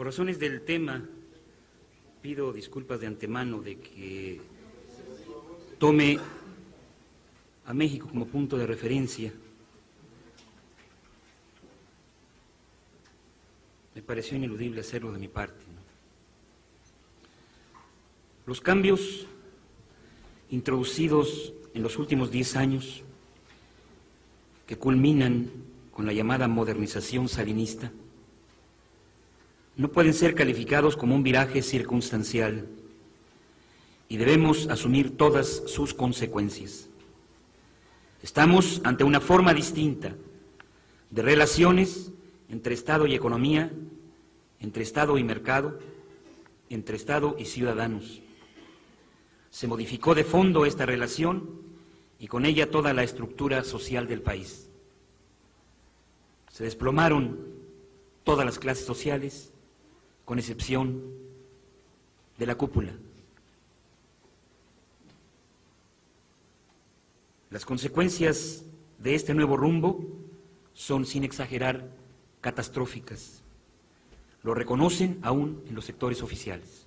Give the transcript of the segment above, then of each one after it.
Por razones del tema, pido disculpas de antemano de que tome a México como punto de referencia. Me pareció ineludible hacerlo de mi parte. Los cambios introducidos en los últimos diez años, que culminan con la llamada modernización salinista, no pueden ser calificados como un viraje circunstancial y debemos asumir todas sus consecuencias. Estamos ante una forma distinta de relaciones entre Estado y economía, entre Estado y mercado, entre Estado y ciudadanos. Se modificó de fondo esta relación y con ella toda la estructura social del país. Se desplomaron todas las clases sociales, con excepción de la cúpula. Las consecuencias de este nuevo rumbo son, sin exagerar, catastróficas. Lo reconocen aún en los sectores oficiales.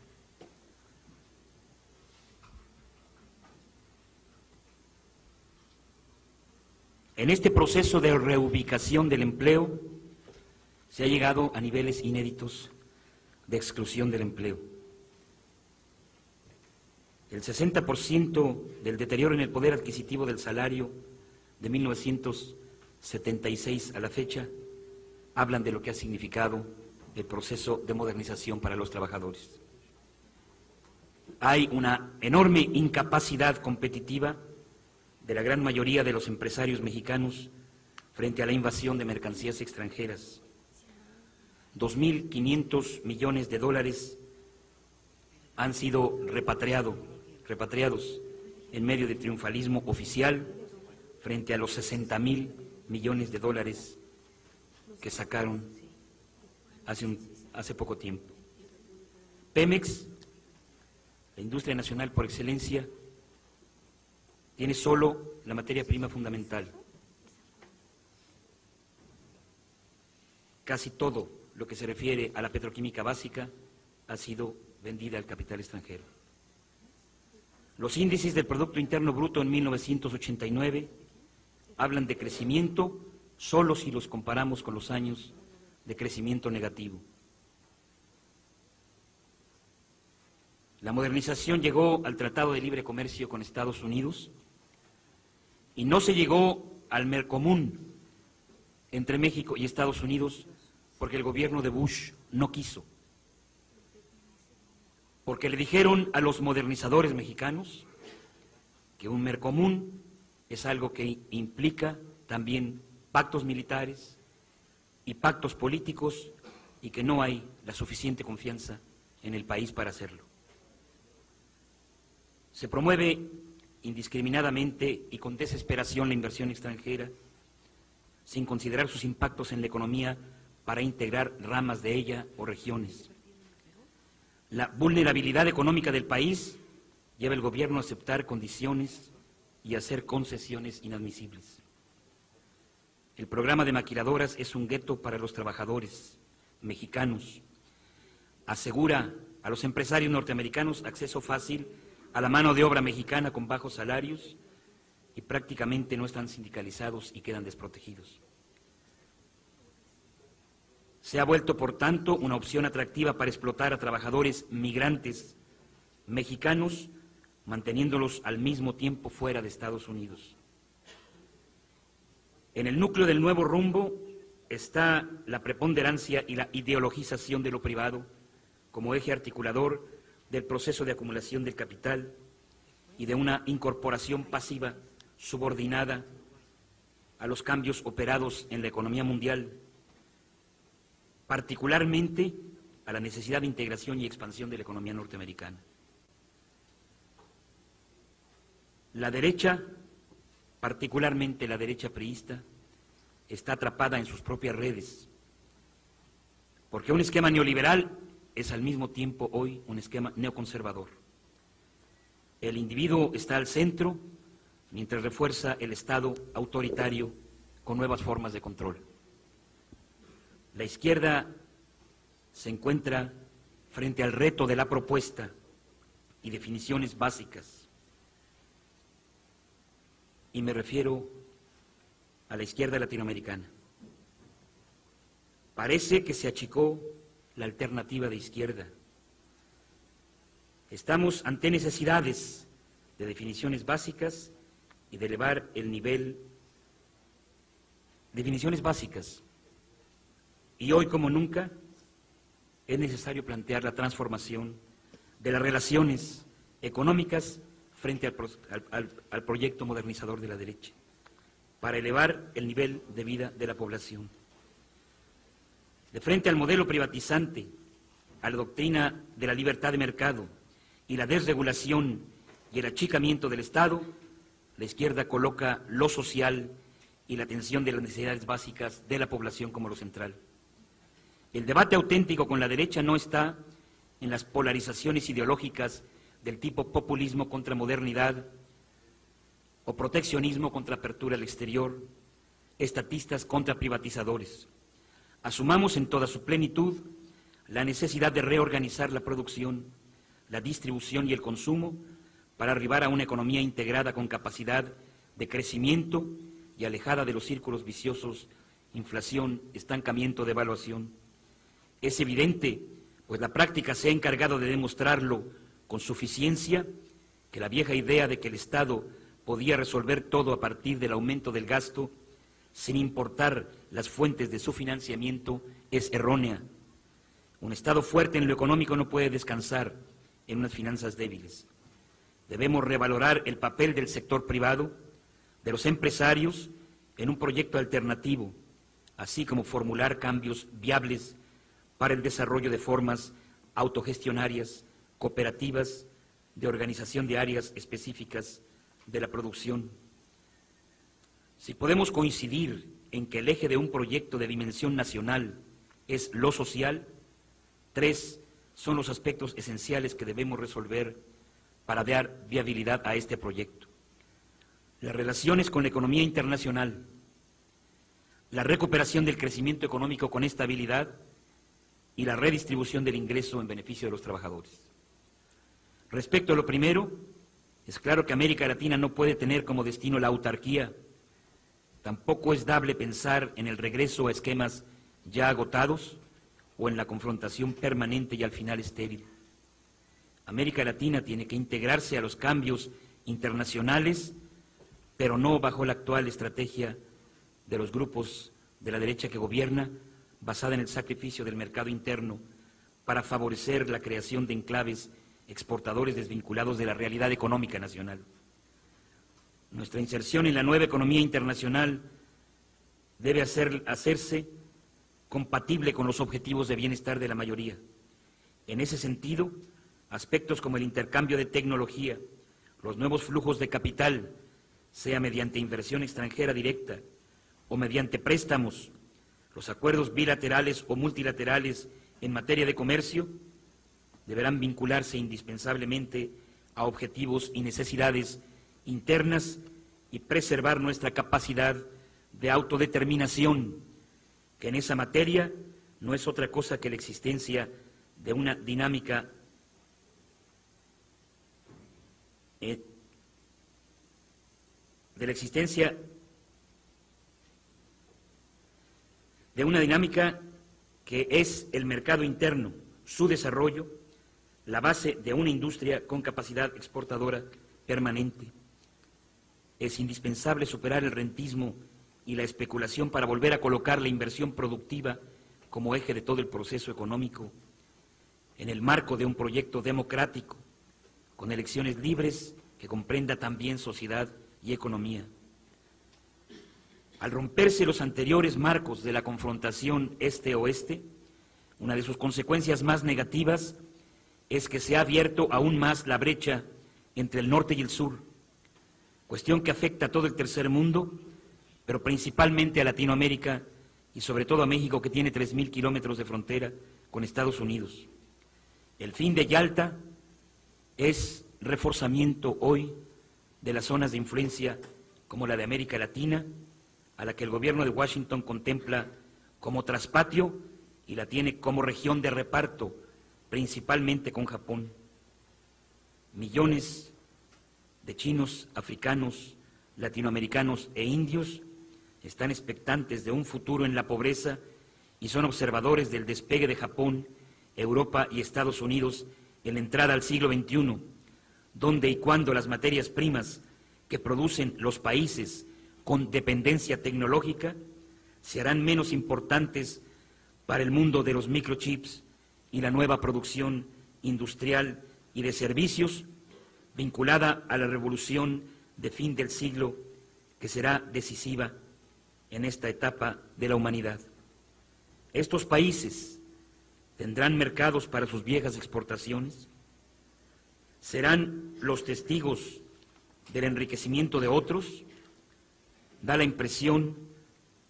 En este proceso de reubicación del empleo se ha llegado a niveles inéditos de exclusión del empleo. El 60% del deterioro en el poder adquisitivo del salario de 1976 a la fecha hablan de lo que ha significado el proceso de modernización para los trabajadores. Hay una enorme incapacidad competitiva de la gran mayoría de los empresarios mexicanos frente a la invasión de mercancías extranjeras. 2.500 millones de dólares han sido repatriado, repatriados en medio de triunfalismo oficial frente a los 60.000 millones de dólares que sacaron hace, hace poco tiempo. Pemex, la industria nacional por excelencia, tiene solo la materia prima fundamental. Casi todo lo que se refiere a la petroquímica básica ha sido vendida al capital extranjero. Los índices del Producto Interno Bruto en 1989 hablan de crecimiento solo si los comparamos con los años de crecimiento negativo. La modernización llegó al Tratado de Libre Comercio con Estados Unidos y no se llegó al Mercomún entre México y Estados Unidos porque el gobierno de Bush no quiso. Porque le dijeron a los modernizadores mexicanos que un Mercomún es algo que implica también pactos militares y pactos políticos y que no hay la suficiente confianza en el país para hacerlo. Se promueve indiscriminadamente y con desesperación la inversión extranjera, sin considerar sus impactos en la economía para integrar ramas de ella o regiones. La vulnerabilidad económica del país lleva al gobierno a aceptar condiciones y hacer concesiones inadmisibles. El programa de maquiladoras es un gueto para los trabajadores mexicanos. Asegura a los empresarios norteamericanos acceso fácil a la mano de obra mexicana con bajos salarios y prácticamente no están sindicalizados y quedan desprotegidos. Se ha vuelto, por tanto, una opción atractiva para explotar a trabajadores migrantes mexicanos, manteniéndolos al mismo tiempo fuera de Estados Unidos. En el núcleo del nuevo rumbo está la preponderancia y la ideologización de lo privado como eje articulador del proceso de acumulación del capital y de una incorporación pasiva subordinada a los cambios operados en la economía mundial, particularmente a la necesidad de integración y expansión de la economía norteamericana. La derecha, particularmente la derecha priista, está atrapada en sus propias redes, porque un esquema neoliberal es al mismo tiempo hoy un esquema neoconservador. El individuo está al centro mientras refuerza el Estado autoritario con nuevas formas de control. La izquierda se encuentra frente al reto de la propuesta y definiciones básicas. Y me refiero a la izquierda latinoamericana. Parece que se achicó la alternativa de izquierda. Estamos ante necesidades de definiciones básicas y de elevar el nivel. Definiciones básicas. Y hoy como nunca es necesario plantear la transformación de las relaciones económicas frente al, proyecto modernizador de la derecha, para elevar el nivel de vida de la población. De frente al modelo privatizante, a la doctrina de la libertad de mercado y la desregulación y el achicamiento del Estado, la izquierda coloca lo social y la atención de las necesidades básicas de la población como lo central. El debate auténtico con la derecha no está en las polarizaciones ideológicas del tipo populismo contra modernidad o proteccionismo contra apertura al exterior, estatistas contra privatizadores. Asumamos en toda su plenitud la necesidad de reorganizar la producción, la distribución y el consumo para arribar a una economía integrada con capacidad de crecimiento y alejada de los círculos viciosos, inflación, estancamiento, devaluación. Es evidente, pues la práctica se ha encargado de demostrarlo con suficiencia, que la vieja idea de que el Estado podía resolver todo a partir del aumento del gasto, sin importar las fuentes de su financiamiento, es errónea. Un Estado fuerte en lo económico no puede descansar en unas finanzas débiles. Debemos revalorar el papel del sector privado, de los empresarios, en un proyecto alternativo, así como formular cambios viables para el desarrollo de formas autogestionarias, cooperativas, de organización de áreas específicas de la producción. Si podemos coincidir en que el eje de un proyecto de dimensión nacional es lo social, tres son los aspectos esenciales que debemos resolver para dar viabilidad a este proyecto. Las relaciones con la economía internacional, la recuperación del crecimiento económico con estabilidad y la redistribución del ingreso en beneficio de los trabajadores. Respecto a lo primero, es claro que América Latina no puede tener como destino la autarquía. Tampoco es dable pensar en el regreso a esquemas ya agotados o en la confrontación permanente y al final estéril. América Latina tiene que integrarse a los cambios internacionales, pero no bajo la actual estrategia de los grupos de la derecha que gobierna, basada en el sacrificio del mercado interno para favorecer la creación de enclaves exportadores desvinculados de la realidad económica nacional. Nuestra inserción en la nueva economía internacional debe hacerse compatible con los objetivos de bienestar de la mayoría. En ese sentido, aspectos como el intercambio de tecnología, los nuevos flujos de capital, sea mediante inversión extranjera directa o mediante préstamos los acuerdos bilaterales o multilaterales en materia de comercio deberán vincularse indispensablemente a objetivos y necesidades internas y preservar nuestra capacidad de autodeterminación, que en esa materia no es otra cosa que la existencia de una dinámica eh, de la existencia de una dinámica que es el mercado interno, su desarrollo, la base de una industria con capacidad exportadora permanente. Es indispensable superar el rentismo y la especulación para volver a colocar la inversión productiva como eje de todo el proceso económico en el marco de un proyecto democrático, con elecciones libres que comprenda también sociedad y economía. Al romperse los anteriores marcos de la confrontación este-oeste, una de sus consecuencias más negativas es que se ha abierto aún más la brecha entre el norte y el sur, cuestión que afecta a todo el tercer mundo, pero principalmente a Latinoamérica y sobre todo a México, que tiene 3.000 kilómetros de frontera con Estados Unidos. El fin de Yalta es reforzamiento hoy de las zonas de influencia como la de América Latina, a la que el gobierno de Washington contempla como traspatio y la tiene como región de reparto, principalmente con Japón. Millones de chinos, africanos, latinoamericanos e indios están expectantes de un futuro en la pobreza y son observadores del despegue de Japón, Europa y Estados Unidos en la entrada al siglo XXI, donde y cuando las materias primas que producen los países con dependencia tecnológica se harán menos importantes para el mundo de los microchips y la nueva producción industrial y de servicios vinculada a la revolución de fin del siglo que será decisiva en esta etapa de la humanidad. Estos países tendrán mercados para sus viejas exportaciones, serán los testigos del enriquecimiento de otros, da la impresión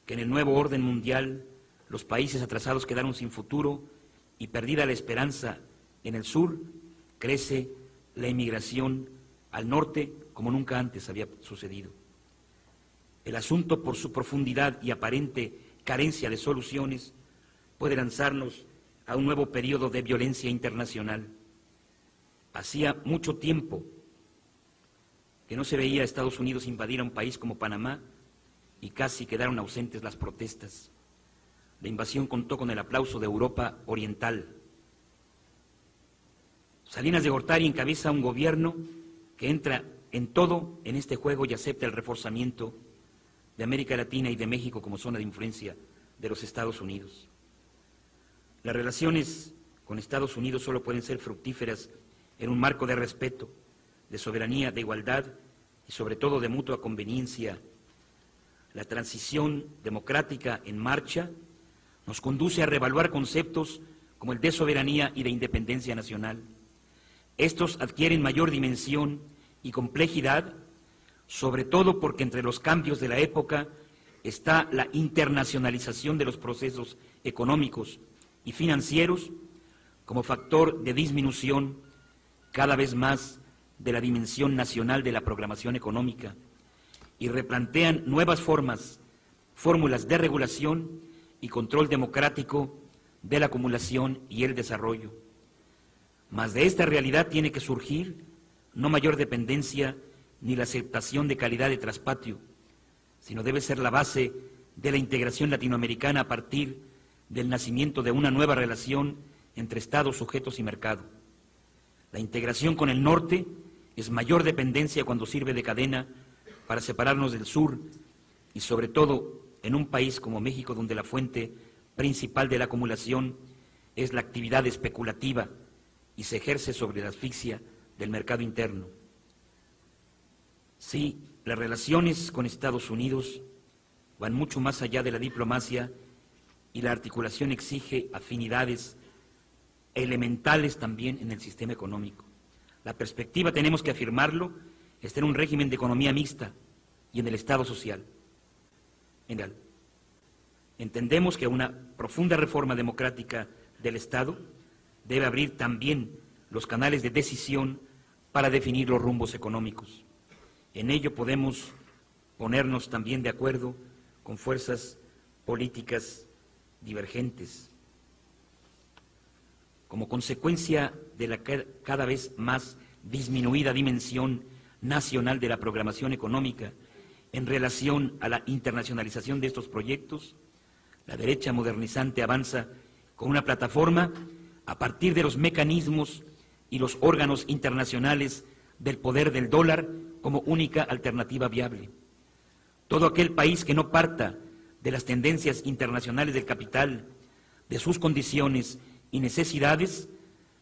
que en el nuevo orden mundial los países atrasados quedaron sin futuro y perdida la esperanza en el sur, crece la inmigración al norte como nunca antes había sucedido. El asunto, por su profundidad y aparente carencia de soluciones, puede lanzarnos a un nuevo periodo de violencia internacional. Hacía mucho tiempo que no se veía a Estados Unidos invadir a un país como Panamá y casi quedaron ausentes las protestas. La invasión contó con el aplauso de Europa Oriental. Salinas de Gortari encabeza un gobierno que entra en todo en este juego y acepta el reforzamiento de América Latina y de México como zona de influencia de los Estados Unidos. Las relaciones con Estados Unidos solo pueden ser fructíferas en un marco de respeto, de soberanía, de igualdad y sobre todo de mutua conveniencia. La transición democrática en marcha nos conduce a revaluar conceptos como el de soberanía y de independencia nacional. Estos adquieren mayor dimensión y complejidad, sobre todo porque entre los cambios de la época está la internacionalización de los procesos económicos y financieros como factor de disminución cada vez más de la dimensión nacional de la programación económica y replantean nuevas formas, fórmulas de regulación y control democrático de la acumulación y el desarrollo. Mas de esta realidad tiene que surgir no mayor dependencia ni la aceptación de calidad de traspatio, sino debe ser la base de la integración latinoamericana a partir del nacimiento de una nueva relación entre Estados, sujetos y mercado. La integración con el norte es mayor dependencia cuando sirve de cadena para separarnos del sur y sobre todo en un país como México donde la fuente principal de la acumulación es la actividad especulativa y se ejerce sobre la asfixia del mercado interno. Sí, las relaciones con Estados Unidos van mucho más allá de la diplomacia y la articulación exige afinidades elementales también en el sistema económico. La perspectiva, tenemos que afirmarlo, está en un régimen de economía mixta y en el Estado social. Entendemos que una profunda reforma democrática del Estado debe abrir también los canales de decisión para definir los rumbos económicos. En ello podemos ponernos también de acuerdo con fuerzas políticas divergentes. Como consecuencia de la cada vez más disminuida dimensión nacional de la programación económica en relación a la internacionalización de estos proyectos, la derecha modernizante avanza con una plataforma a partir de los mecanismos y los órganos internacionales del poder del dólar como única alternativa viable. Todo aquel país que no parta de las tendencias internacionales del capital, de sus condiciones y necesidades,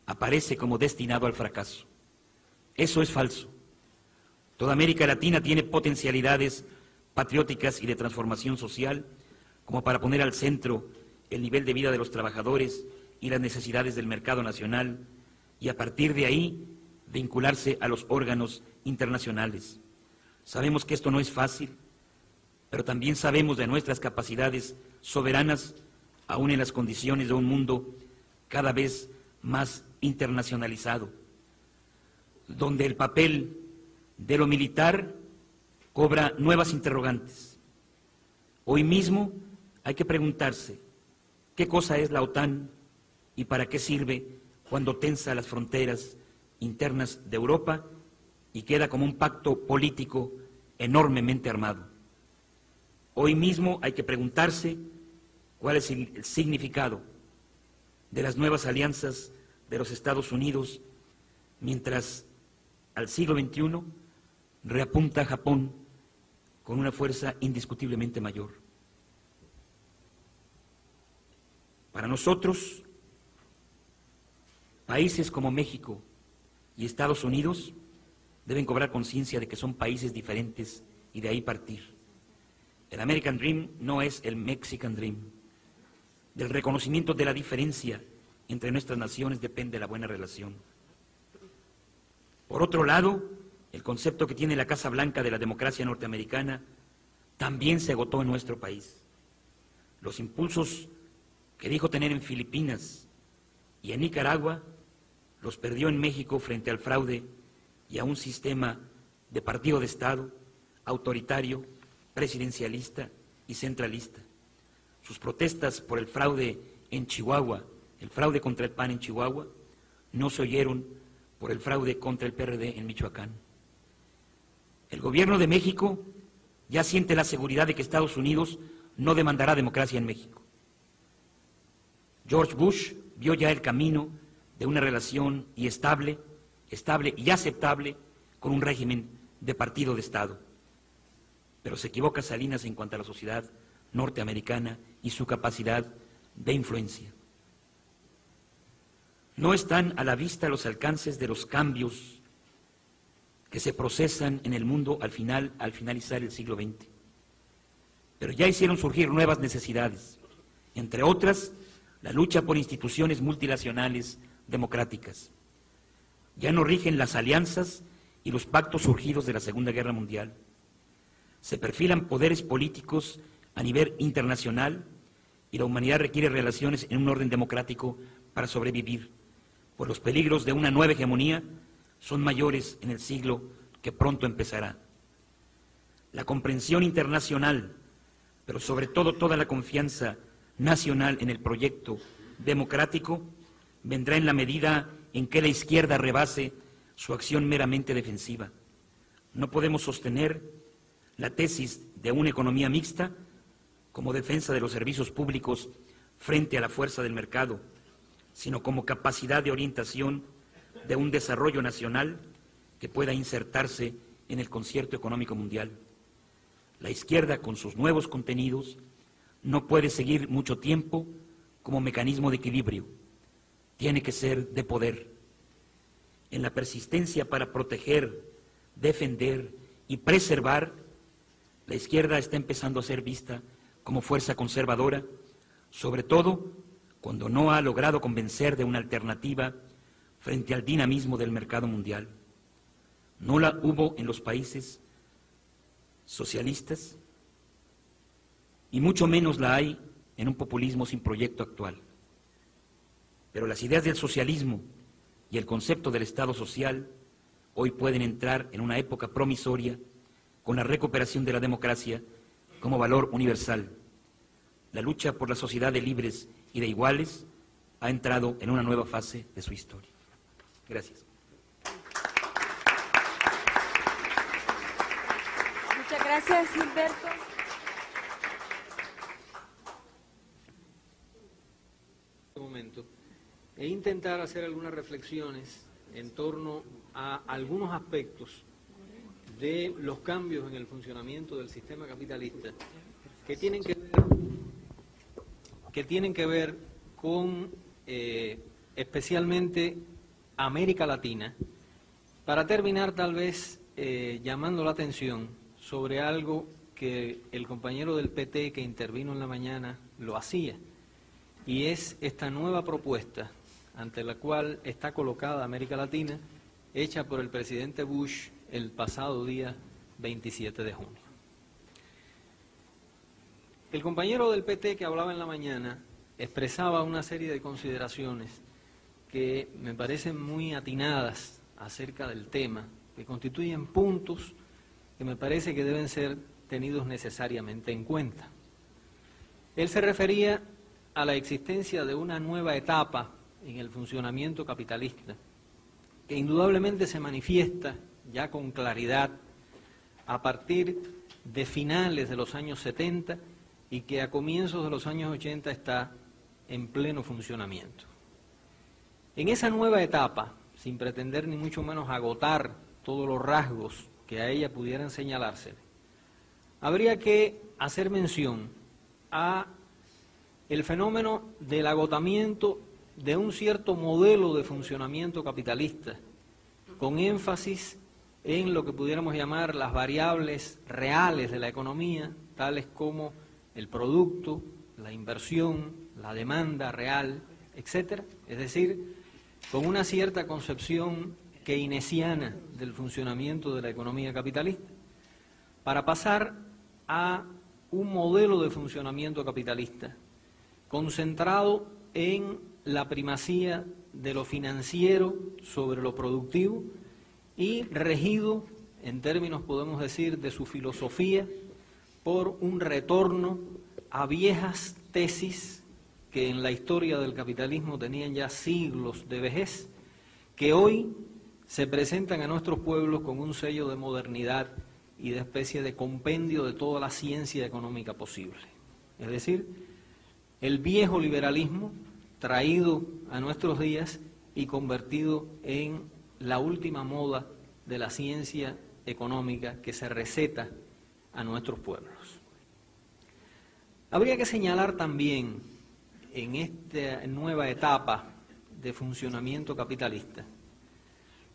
aparece como destinado al fracaso. Eso es falso. Toda América Latina tiene potencialidades patrióticas y de transformación social como para poner al centro el nivel de vida de los trabajadores y las necesidades del mercado nacional y a partir de ahí vincularse a los órganos internacionales. Sabemos que esto no es fácil, pero también sabemos de nuestras capacidades soberanas, aún en las condiciones de un mundo cada vez más internacionalizado, donde el papel de lo militar cobra nuevas interrogantes. Hoy mismo hay que preguntarse qué cosa es la OTAN y para qué sirve cuando tensa las fronteras internas de Europa y queda como un pacto político enormemente armado. Hoy mismo hay que preguntarse cuál es el significado de las nuevas alianzas de los Estados Unidos, mientras al siglo XXI reapunta Japón con una fuerza indiscutiblemente mayor. Para nosotros, países como México y Estados Unidos deben cobrar conciencia de que son países diferentes y de ahí partir. El American Dream no es el Mexican Dream. Del reconocimiento de la diferencia entre nuestras naciones depende la buena relación. Por otro lado, el concepto que tiene la Casa Blanca de la democracia norteamericana también se agotó en nuestro país. Los impulsos que dijo tener en Filipinas y en Nicaragua los perdió en México frente al fraude y a un sistema de partido de Estado autoritario, presidencialista y centralista. Sus protestas por el fraude en Chihuahua, el fraude contra el PAN en Chihuahua, no se oyeron por el fraude contra el PRD en Michoacán. El gobierno de México ya siente la seguridad de que Estados Unidos no demandará democracia en México. George Bush vio ya el camino de una relación y estable estable y aceptable con un régimen de partido de Estado. Pero se equivoca Salinas en cuanto a la sociedad norteamericana y su capacidad de influencia. No están a la vista los alcances de los cambios que se procesan en el mundo al final, al finalizar el siglo XX. Pero ya hicieron surgir nuevas necesidades, entre otras, la lucha por instituciones multinacionales democráticas. Ya no rigen las alianzas y los pactos surgidos de la Segunda Guerra Mundial. Se perfilan poderes políticos a nivel internacional y la humanidad requiere relaciones en un orden democrático para sobrevivir, pues los peligros de una nueva hegemonía son mayores en el siglo que pronto empezará. La comprensión internacional, pero sobre todo toda la confianza nacional en el proyecto democrático, vendrá en la medida en que la izquierda rebase su acción meramente defensiva. No podemos sostener la tesis de una economía mixta como defensa de los servicios públicos frente a la fuerza del mercado, sino como capacidad de orientación de un desarrollo nacional que pueda insertarse en el concierto económico mundial. La izquierda, con sus nuevos contenidos, no puede seguir mucho tiempo como mecanismo de equilibrio tiene que ser de poder. En la persistencia para proteger, defender y preservar, la izquierda está empezando a ser vista como fuerza conservadora, sobre todo cuando no ha logrado convencer de una alternativa frente al dinamismo del mercado mundial. No la hubo en los países socialistas y mucho menos la hay en un populismo sin proyecto actual. Pero las ideas del socialismo y el concepto del Estado social hoy pueden entrar en una época promisoria con la recuperación de la democracia como valor universal. La lucha por la sociedad de libres y de iguales ha entrado en una nueva fase de su historia. Gracias. Muchas gracias, Gilberto. e intentar hacer algunas reflexiones en torno a algunos aspectos de los cambios en el funcionamiento del sistema capitalista que tienen que ver, que tienen que ver con eh, especialmente América Latina, para terminar tal vez eh, llamando la atención sobre algo que el compañero del PT que intervino en la mañana lo hacía, y es esta nueva propuesta ante la cual está colocada América Latina, hecha por el presidente Bush el pasado día 27 de junio. El compañero del PT que hablaba en la mañana expresaba una serie de consideraciones que me parecen muy atinadas acerca del tema, que constituyen puntos que me parece que deben ser tenidos necesariamente en cuenta. Él se refería a la existencia de una nueva etapa en el funcionamiento capitalista, que indudablemente se manifiesta ya con claridad a partir de finales de los años 70 y que a comienzos de los años 80 está en pleno funcionamiento. En esa nueva etapa, sin pretender ni mucho menos agotar todos los rasgos que a ella pudieran señalarse, habría que hacer mención a el fenómeno del agotamiento de un cierto modelo de funcionamiento capitalista, con énfasis en lo que pudiéramos llamar las variables reales de la economía, tales como el producto, la inversión, la demanda real, etcétera, es decir, con una cierta concepción keynesiana del funcionamiento de la economía capitalista, para pasar a un modelo de funcionamiento capitalista concentrado en la primacía de lo financiero sobre lo productivo y regido, en términos podemos decir, de su filosofía, por un retorno a viejas tesis que en la historia del capitalismo tenían ya siglos de vejez, que hoy se presentan a nuestros pueblos con un sello de modernidad y de especie de compendio de toda la ciencia económica posible. Es decir, el viejo liberalismo traído a nuestros días y convertido en la última moda de la ciencia económica que se receta a nuestros pueblos. Habría que señalar también en esta nueva etapa de funcionamiento capitalista.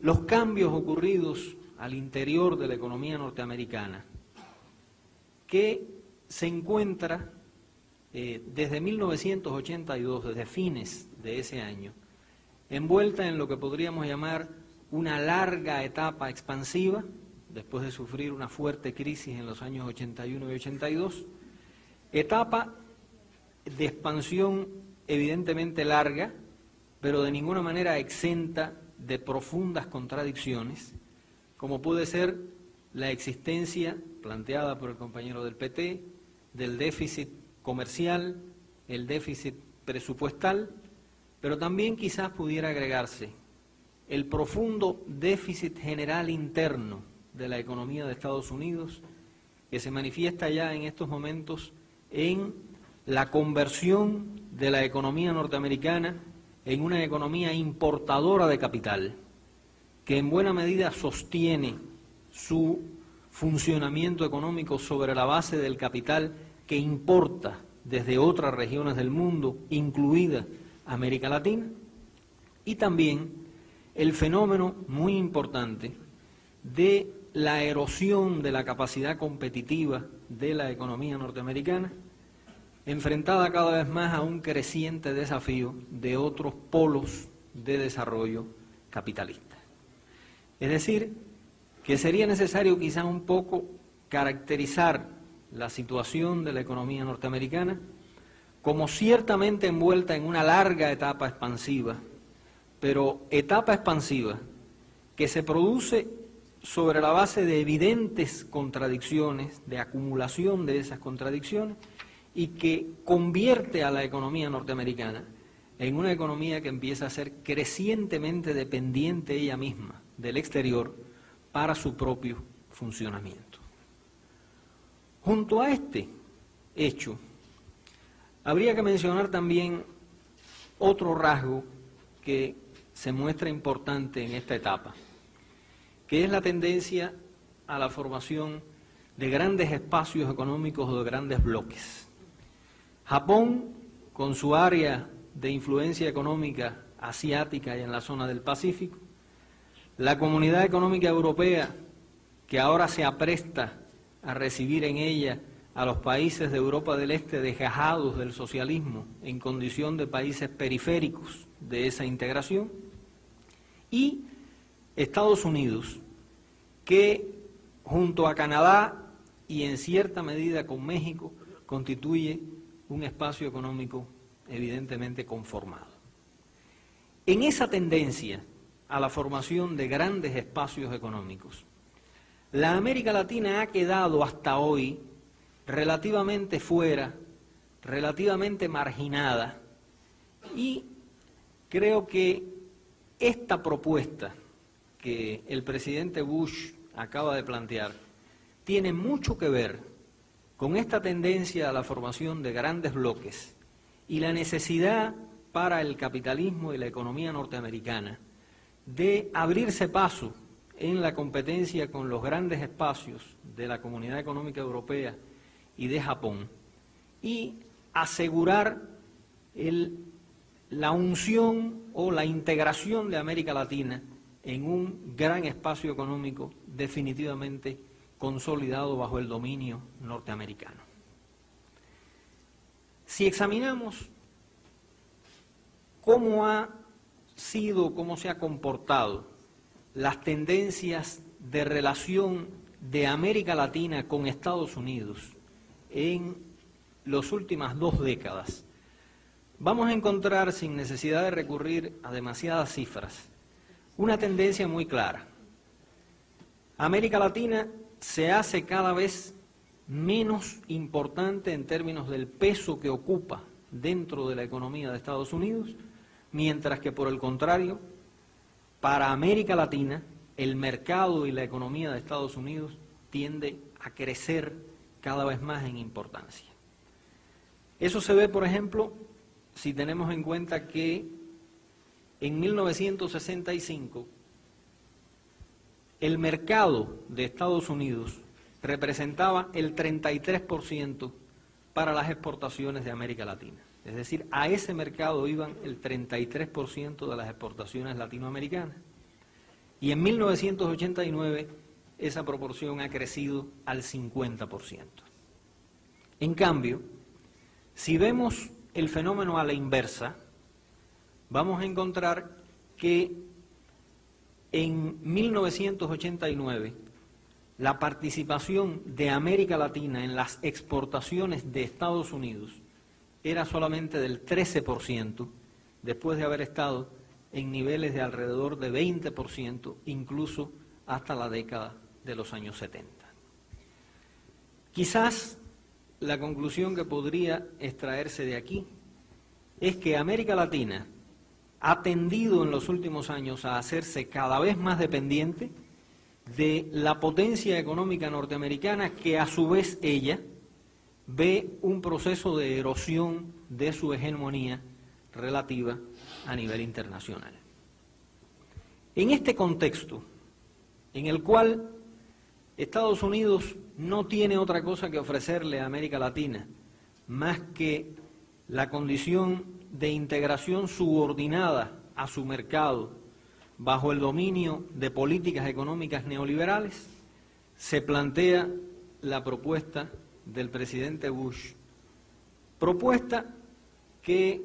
Los cambios ocurridos al interior de la economía norteamericana, que se encuentra eh, desde 1982, desde fines de ese año, envuelta en lo que podríamos llamar una larga etapa expansiva, después de sufrir una fuerte crisis en los años 81 y 82, etapa de expansión evidentemente larga, pero de ninguna manera exenta de profundas contradicciones, como puede ser la existencia planteada por el compañero del PT del déficit comercial, el déficit presupuestal, pero también quizás pudiera agregarse el profundo déficit general interno de la economía de Estados Unidos, que se manifiesta ya en estos momentos en la conversión de la economía norteamericana en una economía importadora de capital, que en buena medida sostiene su funcionamiento económico sobre la base del capital que importa desde otras regiones del mundo, incluida América Latina, y también el fenómeno muy importante de la erosión de la capacidad competitiva de la economía norteamericana, enfrentada cada vez más a un creciente desafío de otros polos de desarrollo capitalista. Es decir, que sería necesario quizá un poco caracterizar la situación de la economía norteamericana como ciertamente envuelta en una larga etapa expansiva, pero etapa expansiva que se produce sobre la base de evidentes contradicciones, de acumulación de esas contradicciones, y que convierte a la economía norteamericana en una economía que empieza a ser crecientemente dependiente ella misma del exterior para su propio funcionamiento. Junto a este hecho, habría que mencionar también otro rasgo que se muestra importante en esta etapa, que es la tendencia a la formación de grandes espacios económicos o de grandes bloques. Japón, con su área de influencia económica asiática y en la zona del Pacífico, la Comunidad Económica Europea, que ahora se apresta a recibir en ella a los países de Europa del Este desgajados del socialismo en condición de países periféricos de esa integración, y Estados Unidos, que junto a Canadá y en cierta medida con México constituye un espacio económico evidentemente conformado. En esa tendencia a la formación de grandes espacios económicos, la América Latina ha quedado hasta hoy relativamente fuera relativamente marginada y creo que esta propuesta que el presidente Bush acaba de plantear tiene mucho que ver con esta tendencia a la formación de grandes bloques y la necesidad para el capitalismo y la economía norteamericana de abrirse paso en la competencia con los grandes espacios de la Comunidad Económica Europea y de Japón y asegurar la unción o la integración de América Latina en un gran espacio económico definitivamente consolidado bajo el dominio norteamericano. Si examinamos cómo ha sido, cómo se ha comportado las tendencias de relación de América Latina con Estados Unidos en las últimas dos décadas, vamos a encontrar, sin necesidad de recurrir a demasiadas cifras, una tendencia muy clara. América Latina se hace cada vez menos importante en términos del peso que ocupa dentro de la economía de Estados Unidos, mientras que por el contrario, para América Latina, el mercado y la economía de Estados Unidos tiende a crecer cada vez más en importancia. Eso se ve, por ejemplo, si tenemos en cuenta que en 1965 el mercado de Estados Unidos representaba el 33% para las exportaciones de América Latina. Es decir, a ese mercado iban el 33% de las exportaciones latinoamericanas. Y en 1989 esa proporción ha crecido al 50%. En cambio, si vemos el fenómeno a la inversa, vamos a encontrar que en 1989 la participación de América Latina en las exportaciones de Estados Unidos era solamente del 13%, después de haber estado en niveles de alrededor de 20%, incluso hasta la década de los años 70. Quizás la conclusión que podría extraerse de aquí es que América Latina ha tendido en los últimos años a hacerse cada vez más dependiente de la potencia económica norteamericana que a su vez ella ve un proceso de erosión de su hegemonía relativa a nivel internacional. En este contexto, en el cual Estados Unidos no tiene otra cosa que ofrecerle a América Latina más que la condición de integración subordinada a su mercado bajo el dominio de políticas económicas neoliberales, se plantea la propuesta del presidente Bush, propuesta que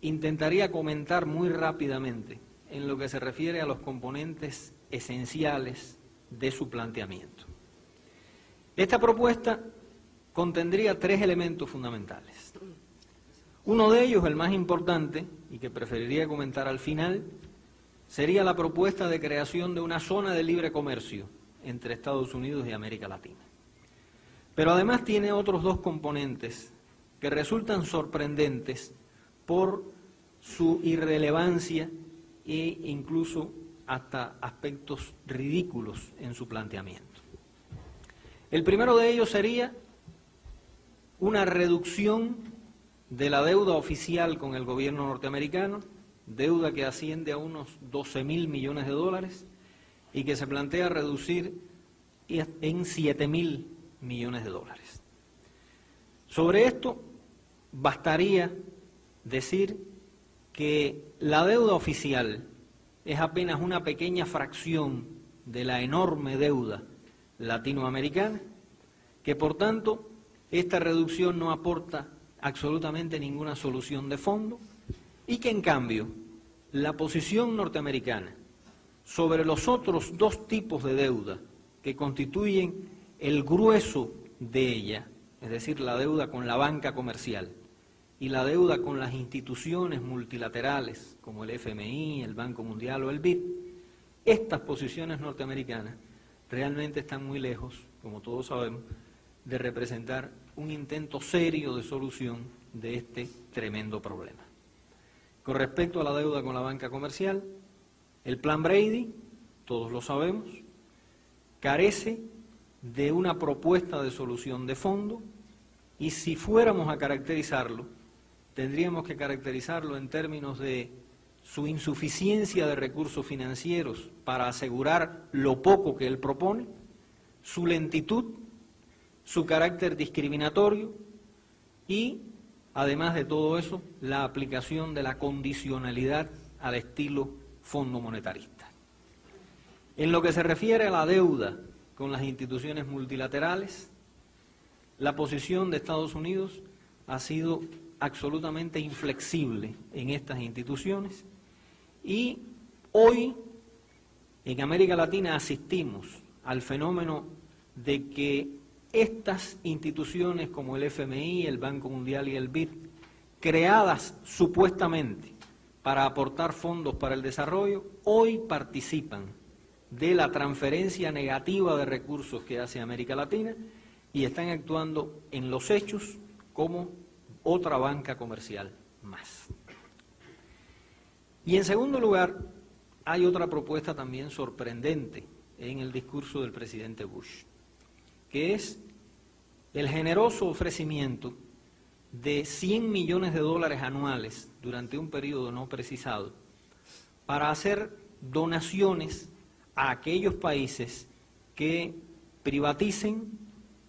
intentaría comentar muy rápidamente en lo que se refiere a los componentes esenciales de su planteamiento. Esta propuesta contendría tres elementos fundamentales. Uno de ellos, el más importante, y que preferiría comentar al final, sería la propuesta de creación de una zona de libre comercio entre Estados Unidos y América Latina. Pero además tiene otros dos componentes que resultan sorprendentes por su irrelevancia e incluso hasta aspectos ridículos en su planteamiento. El primero de ellos sería una reducción de la deuda oficial con el gobierno norteamericano, deuda que asciende a unos 12 mil millones de dólares y que se plantea reducir en 7 mil millones de dólares. Sobre esto bastaría decir que la deuda oficial es apenas una pequeña fracción de la enorme deuda latinoamericana, que por tanto esta reducción no aporta absolutamente ninguna solución de fondo y que en cambio la posición norteamericana sobre los otros dos tipos de deuda que constituyen el grueso de ella, es decir, la deuda con la banca comercial y la deuda con las instituciones multilaterales como el FMI, el Banco Mundial o el BID, estas posiciones norteamericanas realmente están muy lejos, como todos sabemos, de representar un intento serio de solución de este tremendo problema. Con respecto a la deuda con la banca comercial, el plan Brady, todos lo sabemos, carece de una propuesta de solución de fondo y si fuéramos a caracterizarlo, tendríamos que caracterizarlo en términos de su insuficiencia de recursos financieros para asegurar lo poco que él propone, su lentitud, su carácter discriminatorio y, además de todo eso, la aplicación de la condicionalidad al estilo fondo monetarista. En lo que se refiere a la deuda con las instituciones multilaterales, la posición de Estados Unidos ha sido absolutamente inflexible en estas instituciones y hoy en América Latina asistimos al fenómeno de que estas instituciones como el FMI, el Banco Mundial y el BID, creadas supuestamente para aportar fondos para el desarrollo, hoy participan de la transferencia negativa de recursos que hace América Latina y están actuando en los hechos como otra banca comercial más. Y en segundo lugar, hay otra propuesta también sorprendente en el discurso del presidente Bush, que es el generoso ofrecimiento de 100 millones de dólares anuales durante un periodo no precisado para hacer donaciones a aquellos países que privaticen,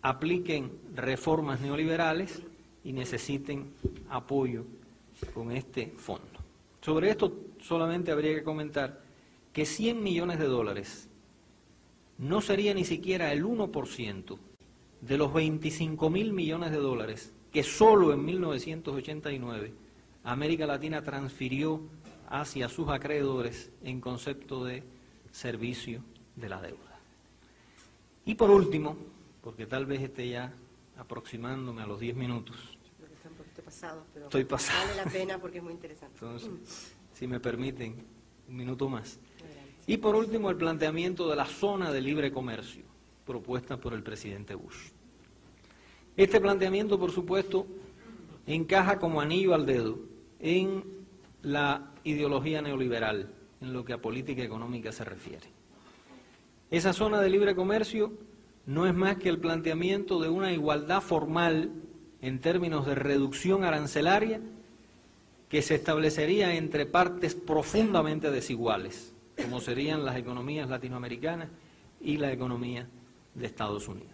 apliquen reformas neoliberales y necesiten apoyo con este fondo. Sobre esto solamente habría que comentar que 100 millones de dólares no sería ni siquiera el 1% de los 25 mil millones de dólares que solo en 1989 América Latina transfirió hacia sus acreedores en concepto de servicio de la deuda. Y por último, porque tal vez esté ya aproximándome a los 10 minutos. Estoy pasado. Vale la pena porque es muy interesante. Entonces, si me permiten, un minuto más. Y por último, el planteamiento de la zona de libre comercio propuesta por el presidente Bush. Este planteamiento, por supuesto, encaja como anillo al dedo en la ideología neoliberal, en lo que a política económica se refiere. Esa zona de libre comercio no es más que el planteamiento de una igualdad formal en términos de reducción arancelaria que se establecería entre partes profundamente desiguales, como serían las economías latinoamericanas y la economía de Estados Unidos.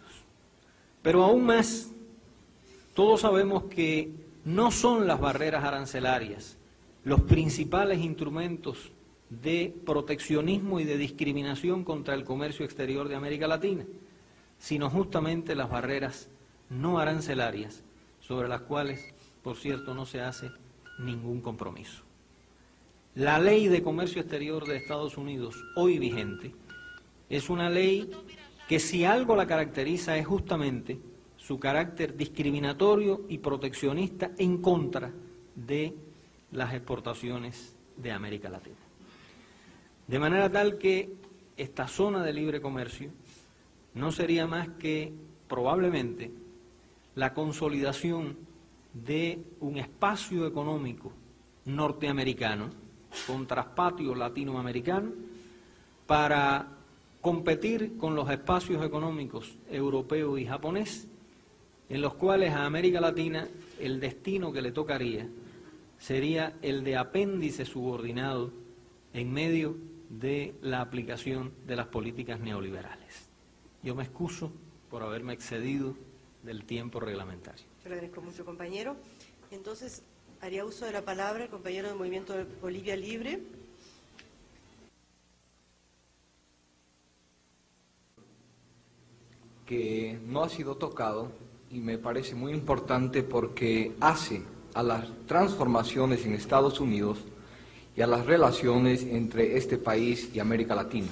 Pero aún más, todos sabemos que no son las barreras arancelarias los principales instrumentos de proteccionismo y de discriminación contra el comercio exterior de América Latina, sino justamente las barreras no arancelarias sobre las cuales, por cierto, no se hace ningún compromiso. La ley de comercio exterior de Estados Unidos, hoy vigente, es una ley que si algo la caracteriza es justamente su carácter discriminatorio y proteccionista en contra de las exportaciones de América Latina. De manera tal que esta zona de libre comercio no sería más que probablemente la consolidación de un espacio económico norteamericano con traspatio latinoamericano para competir con los espacios económicos europeo y japonés, en los cuales a América Latina el destino que le tocaría sería el de apéndice subordinado en medio de la aplicación de las políticas neoliberales. Yo me excuso por haberme excedido del tiempo reglamentario. Agradezco mucho, compañero. Entonces, haría uso de la palabra el compañero del Movimiento Bolivia Libre. que no ha sido tocado y me parece muy importante porque hace a las transformaciones en Estados Unidos y a las relaciones entre este país y América Latina.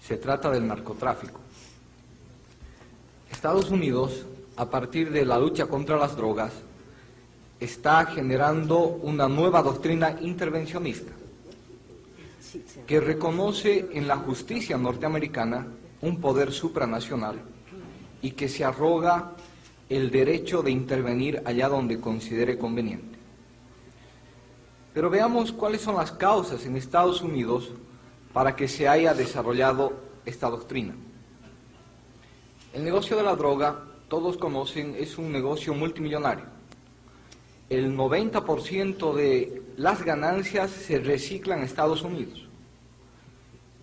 Se trata del narcotráfico. Estados Unidos, a partir de la lucha contra las drogas, está generando una nueva doctrina intervencionista que reconoce en la justicia norteamericana un poder supranacional y que se arroga el derecho de intervenir allá donde considere conveniente. Pero veamos cuáles son las causas en Estados Unidos para que se haya desarrollado esta doctrina. El negocio de la droga, todos conocen, es un negocio multimillonario. El 90% de las ganancias se reciclan en Estados Unidos.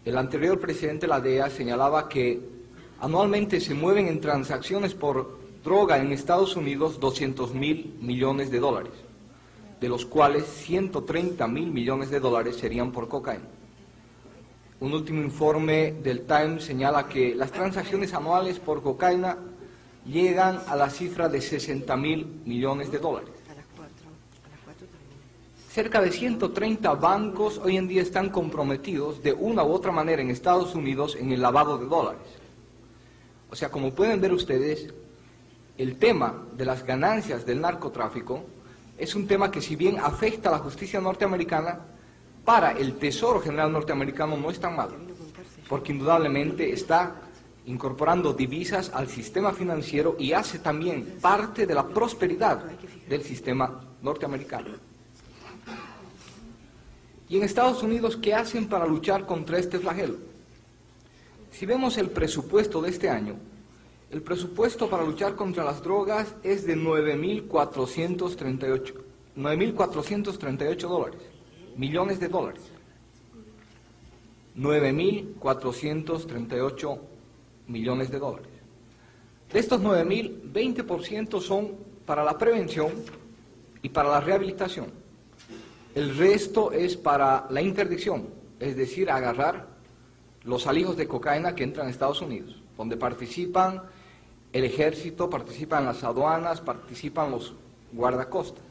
El anterior presidente de la DEA señalaba que anualmente se mueven en transacciones por droga en Estados Unidos 200 mil millones de dólares, de los cuales 130 mil millones de dólares serían por cocaína. Un último informe del Times señala que las transacciones anuales por cocaína llegan a la cifra de 60 mil millones de dólares. Cerca de 130 bancos hoy en día están comprometidos de una u otra manera en Estados Unidos en el lavado de dólares. O sea, como pueden ver ustedes, el tema de las ganancias del narcotráfico es un tema que si bien afecta a la justicia norteamericana, para el Tesoro General norteamericano no es tan malo, porque indudablemente está incorporando divisas al sistema financiero y hace también parte de la prosperidad del sistema norteamericano. Y en Estados Unidos, ¿qué hacen para luchar contra este flagelo? Si vemos el presupuesto de este año, el presupuesto para luchar contra las drogas es de 9.438 9.438 dólares millones de dólares. 9.438 millones de dólares. De estos 9.000, 20% son para la prevención y para la rehabilitación. El resto es para la interdicción, es decir, agarrar los alijos de cocaína que entran a Estados Unidos, donde participan el ejército, participan las aduanas, participan los guardacostas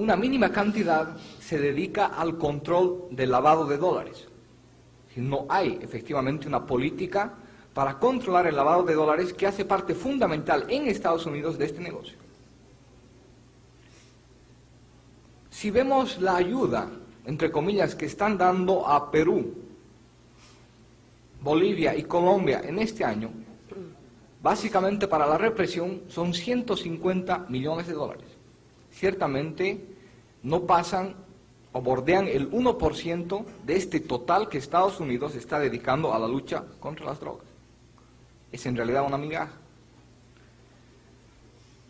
una mínima cantidad se dedica al control del lavado de dólares. No hay efectivamente una política para controlar el lavado de dólares que hace parte fundamental en Estados Unidos de este negocio. Si vemos la ayuda, entre comillas, que están dando a Perú, Bolivia y Colombia en este año, básicamente para la represión son 150 millones de dólares. Ciertamente no pasan o bordean el 1% de este total que Estados Unidos está dedicando a la lucha contra las drogas. Es en realidad una migaja.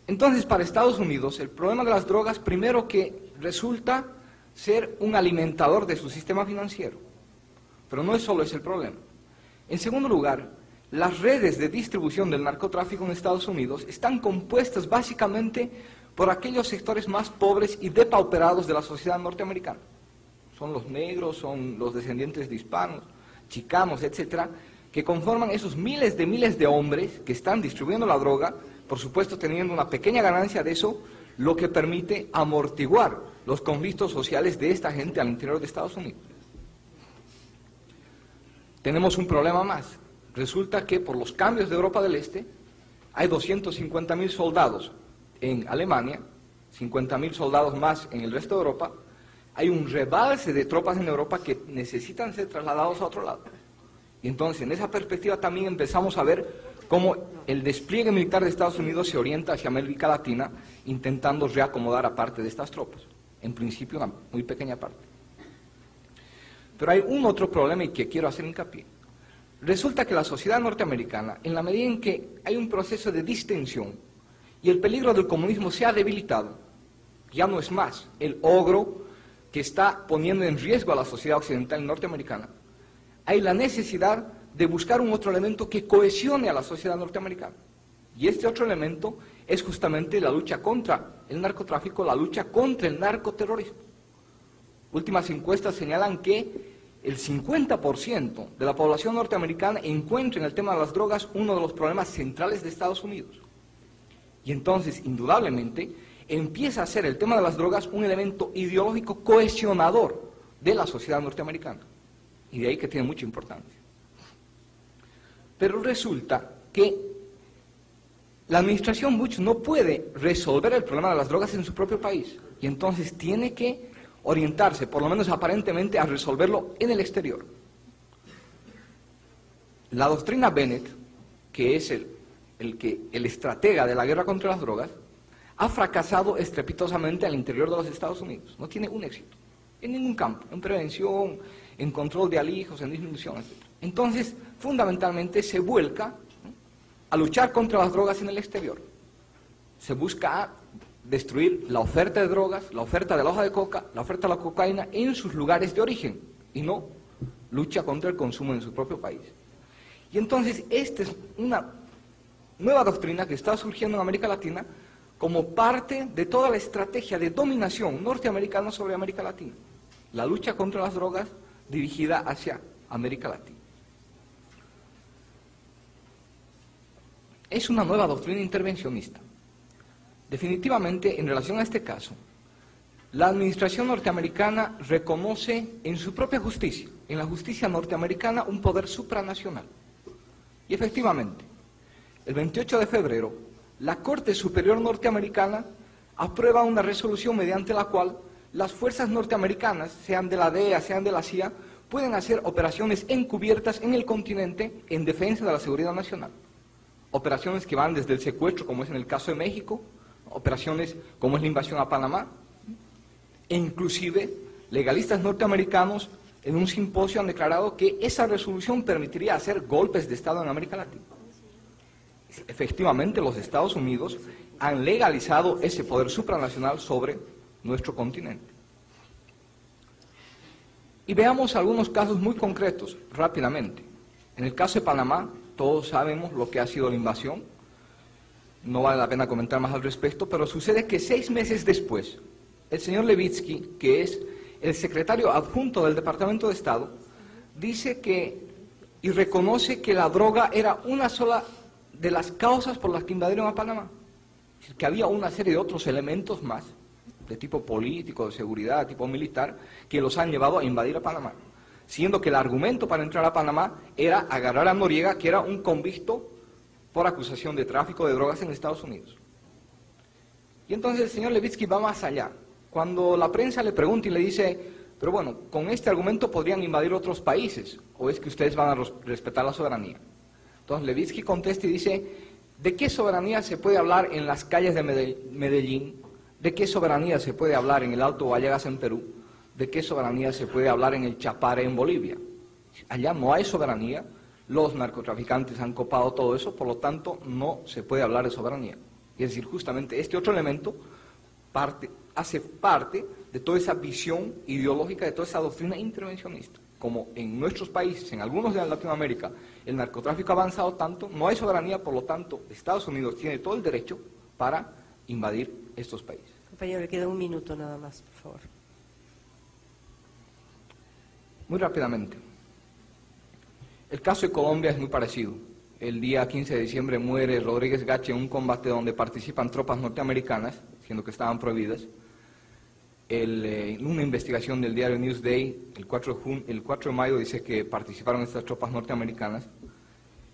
Entonces, para Estados Unidos, el problema de las drogas, primero que resulta ser un alimentador de su sistema financiero. Pero no es solo ese el problema. En segundo lugar, las redes de distribución del narcotráfico en Estados Unidos están compuestas básicamente por aquellos sectores más pobres y depauperados de la sociedad norteamericana. Son los negros, son los descendientes de hispanos, chicanos, etcétera, que conforman esos miles de miles de hombres que están distribuyendo la droga, por supuesto teniendo una pequeña ganancia de eso, lo que permite amortiguar los conflictos sociales de esta gente al interior de Estados Unidos. Tenemos un problema más. Resulta que por los cambios de Europa del Este hay 250.000 soldados en Alemania, 50.000 soldados más en el resto de Europa, hay un rebalse de tropas en Europa que necesitan ser trasladados a otro lado. Y entonces, en esa perspectiva también empezamos a ver cómo el despliegue militar de Estados Unidos se orienta hacia América Latina, intentando reacomodar a parte de estas tropas. En principio, una muy pequeña parte. Pero hay un otro problema y que quiero hacer hincapié. Resulta que la sociedad norteamericana, en la medida en que hay un proceso de distensión y el peligro del comunismo se ha debilitado. Ya no es más el ogro que está poniendo en riesgo a la sociedad occidental norteamericana. Hay la necesidad de buscar un otro elemento que cohesione a la sociedad norteamericana. Y este otro elemento es justamente la lucha contra el narcotráfico, la lucha contra el narcoterrorismo. Últimas encuestas señalan que el 50% de la población norteamericana encuentra en el tema de las drogas uno de los problemas centrales de Estados Unidos. Y entonces, indudablemente, empieza a ser el tema de las drogas un elemento ideológico cohesionador de la sociedad norteamericana. Y de ahí que tiene mucha importancia. Pero resulta que la administración Bush no puede resolver el problema de las drogas en su propio país. Y entonces tiene que orientarse, por lo menos aparentemente, a resolverlo en el exterior. La doctrina Bennett, que es el el, que, el estratega de la guerra contra las drogas, ha fracasado estrepitosamente al interior de los Estados Unidos. No tiene un éxito en ningún campo, en prevención, en control de alijos, en disminución, etc. Entonces, fundamentalmente se vuelca a luchar contra las drogas en el exterior. Se busca destruir la oferta de drogas, la oferta de la hoja de coca, la oferta de la cocaína en sus lugares de origen y no lucha contra el consumo en su propio país. Y entonces esta es una nueva doctrina que está surgiendo en América Latina como parte de toda la estrategia de dominación norteamericana sobre América Latina. La lucha contra las drogas dirigida hacia América Latina. Es una nueva doctrina intervencionista. Definitivamente, en relación a este caso, la administración norteamericana reconoce en su propia justicia, en la justicia norteamericana, un poder supranacional. Y efectivamente, el 28 de febrero, la Corte Superior Norteamericana aprueba una resolución mediante la cual las fuerzas norteamericanas, sean de la DEA, sean de la CIA, pueden hacer operaciones encubiertas en el continente en defensa de la seguridad nacional. Operaciones que van desde el secuestro, como es en el caso de México, operaciones como es la invasión a Panamá, e inclusive legalistas norteamericanos en un simposio han declarado que esa resolución permitiría hacer golpes de Estado en América Latina. Efectivamente, los Estados Unidos han legalizado ese poder supranacional sobre nuestro continente. Y veamos algunos casos muy concretos rápidamente. En el caso de Panamá, todos sabemos lo que ha sido la invasión, no vale la pena comentar más al respecto, pero sucede que seis meses después, el señor Levitsky, que es el secretario adjunto del Departamento de Estado, dice que y reconoce que la droga era una sola de las causas por las que invadieron a Panamá. que había una serie de otros elementos más, de tipo político, de seguridad, de tipo militar, que los han llevado a invadir a Panamá. Siendo que el argumento para entrar a Panamá era agarrar a Noriega, que era un convicto por acusación de tráfico de drogas en Estados Unidos. Y entonces el señor Levitsky va más allá. Cuando la prensa le pregunta y le dice, pero bueno, con este argumento podrían invadir otros países, o es que ustedes van a respetar la soberanía. Entonces Levitsky contesta y dice, ¿de qué soberanía se puede hablar en las calles de Medellín? ¿De qué soberanía se puede hablar en el Alto Vallegas en Perú? ¿De qué soberanía se puede hablar en el Chapare en Bolivia? Allá no hay soberanía, los narcotraficantes han copado todo eso, por lo tanto no se puede hablar de soberanía. Y es decir, justamente este otro elemento hace parte de toda esa visión ideológica, de toda esa doctrina intervencionista. Como en nuestros países, en algunos de Latinoamérica, el narcotráfico ha avanzado tanto, no hay soberanía, por lo tanto, Estados Unidos tiene todo el derecho para invadir estos países. Compañero, le queda un minuto nada más, por favor. Muy rápidamente. El caso de Colombia es muy parecido. El día 15 de diciembre muere Rodríguez Gache en un combate donde participan tropas norteamericanas, siendo que estaban prohibidas. Eh, en una investigación del diario Newsday, el 4, de el 4 de mayo dice que participaron estas tropas norteamericanas.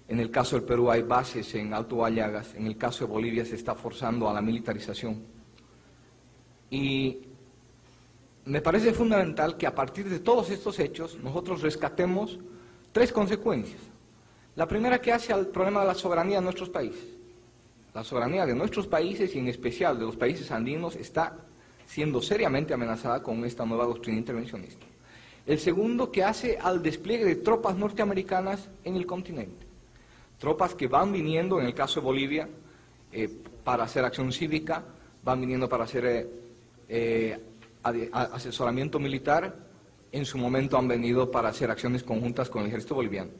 En el caso del Perú hay bases en Alto Vallagas, en el caso de Bolivia se está forzando a la militarización. Y me parece fundamental que a partir de todos estos hechos nosotros rescatemos tres consecuencias. La primera que hace al problema de la soberanía de nuestros países. La soberanía de nuestros países y en especial de los países andinos está siendo seriamente amenazada con esta nueva doctrina intervencionista. El segundo que hace al despliegue de tropas norteamericanas en el continente. Tropas que van viniendo, en el caso de Bolivia, eh, para hacer acción cívica, van viniendo para hacer eh, eh, asesoramiento militar, en su momento han venido para hacer acciones conjuntas con el ejército boliviano.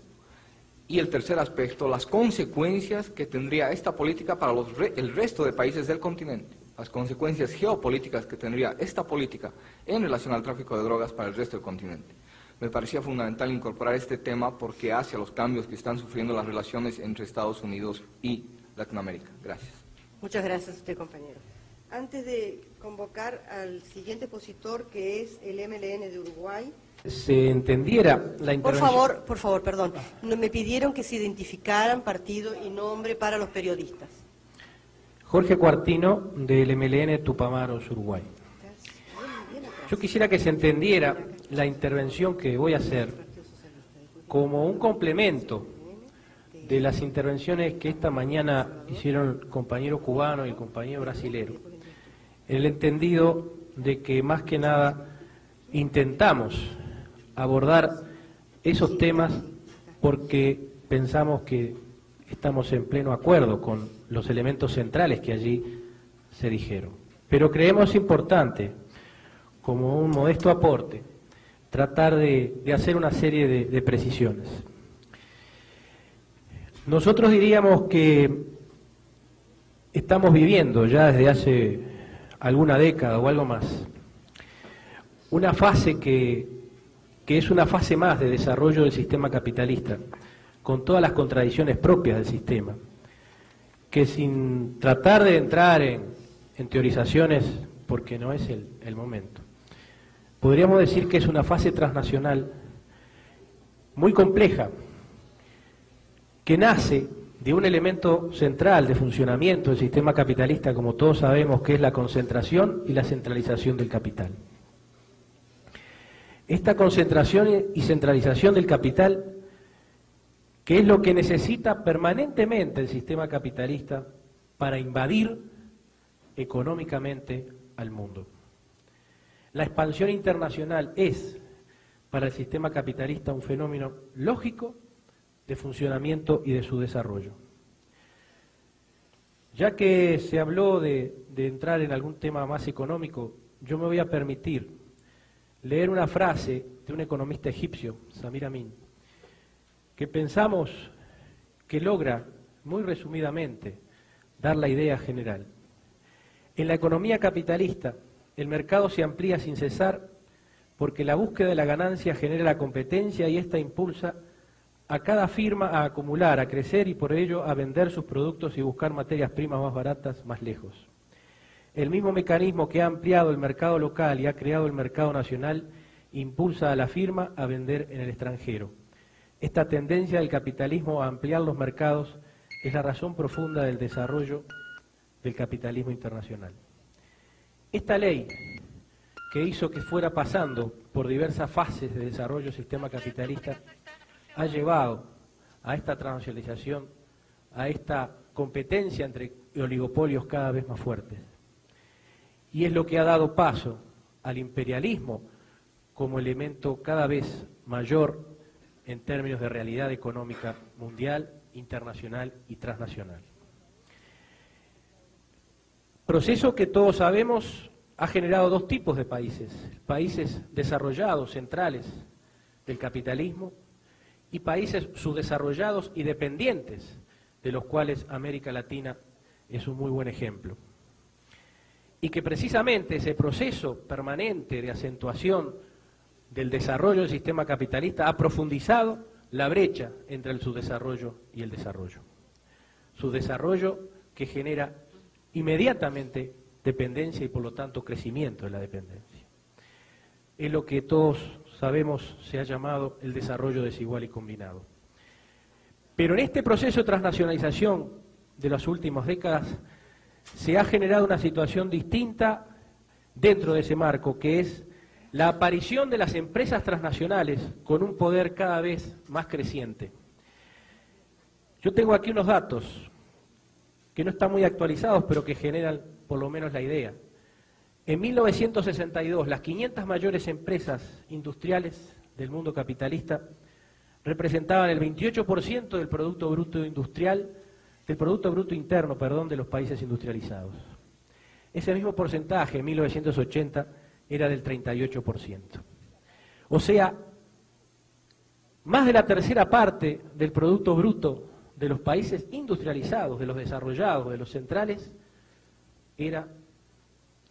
Y el tercer aspecto, las consecuencias que tendría esta política para el resto de países del continente, las consecuencias geopolíticas que tendría esta política en relación al tráfico de drogas para el resto del continente. Me parecía fundamental incorporar este tema porque hace a los cambios que están sufriendo las relaciones entre Estados Unidos y Latinoamérica. Gracias. Muchas gracias a usted, compañero. Antes de convocar al siguiente expositor, que es el MLN de Uruguay. Se entendiera la intervención. Por favor, por favor, perdón. Me pidieron que se identificaran partido y nombre para los periodistas. Jorge Cuartino, del MLN Tupamaros, Uruguay. Yo quisiera que se entendiera la intervención que voy a hacer como un complemento de las intervenciones que esta mañana hicieron el compañero cubano y el compañero brasilero, el entendido de que más que nada intentamos abordar esos temas porque pensamos que estamos en pleno acuerdo con los elementos centrales que allí se dijeron. Pero creemos importante, como un modesto aporte, tratar de, hacer una serie de precisiones. Nosotros diríamos que estamos viviendo ya desde hace alguna década o algo más. Una fase que, que es una fase más de desarrollo del sistema capitalista, con todas las contradicciones propias del sistema, que sin tratar de entrar en, en teorizaciones, porque no es el, el momento, podríamos decir que es una fase transnacional muy compleja, que nace de un elemento central de funcionamiento del sistema capitalista, como todos sabemos, que es la concentración y la centralización del capital. Esta concentración y centralización del capital, que es lo que necesita permanentemente el sistema capitalista para invadir económicamente al mundo. La expansión internacional es para el sistema capitalista un fenómeno lógico de funcionamiento y de su desarrollo. Ya que se habló de, entrar en algún tema más económico, yo me voy a permitir leer una frase de un economista egipcio, Samir Amin, que pensamos que logra, muy resumidamente, dar la idea general. En la economía capitalista, el mercado se amplía sin cesar porque la búsqueda de la ganancia genera la competencia y esta impulsa a cada firma a acumular, a crecer y por ello a vender sus productos y buscar materias primas más baratas más lejos. El mismo mecanismo que ha ampliado el mercado local y ha creado el mercado nacional impulsa a la firma a vender en el extranjero. Esta tendencia del capitalismo a ampliar los mercados es la razón profunda del desarrollo del capitalismo internacional. Esta ley que hizo que fuera pasando por diversas fases de desarrollo del sistema capitalista ha llevado a esta transnacionalización, a esta competencia entre oligopolios cada vez más fuertes. Y es lo que ha dado paso al imperialismo como elemento cada vez mayor en términos de realidad económica mundial, internacional y transnacional. Proceso que todos sabemos ha generado dos tipos de países, países desarrollados, centrales del capitalismo, y países subdesarrollados y dependientes, de los cuales América Latina es un muy buen ejemplo. Y que precisamente ese proceso permanente de acentuación del desarrollo del sistema capitalista ha profundizado la brecha entre el subdesarrollo y el desarrollo. Subdesarrollo que genera inmediatamente dependencia y por lo tanto crecimiento de la dependencia. Es lo que todos sabemos, se ha llamado el desarrollo desigual y combinado. Pero en este proceso de transnacionalización de las últimas décadas se ha generado una situación distinta dentro de ese marco, que es la aparición de las empresas transnacionales con un poder cada vez más creciente. Yo tengo aquí unos datos que no están muy actualizados, pero que generan por lo menos la idea. En 1962, las 500 mayores empresas industriales del mundo capitalista representaban el 28% del producto bruto industrial, del producto bruto interno, perdón, de los países industrializados. Ese mismo porcentaje en 1980 era del 38%. O sea, más de la tercera parte del producto bruto de los países industrializados, de los desarrollados, de los centrales, era